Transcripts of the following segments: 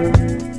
you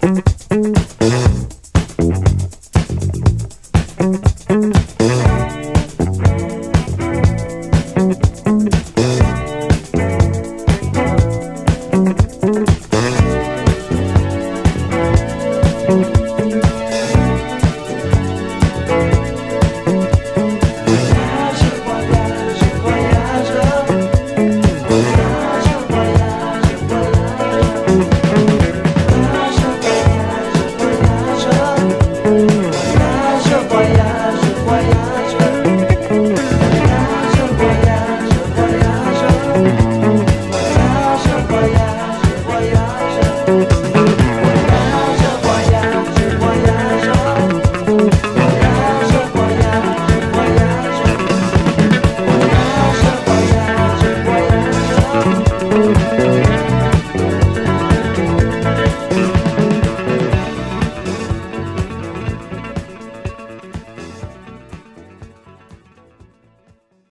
Thank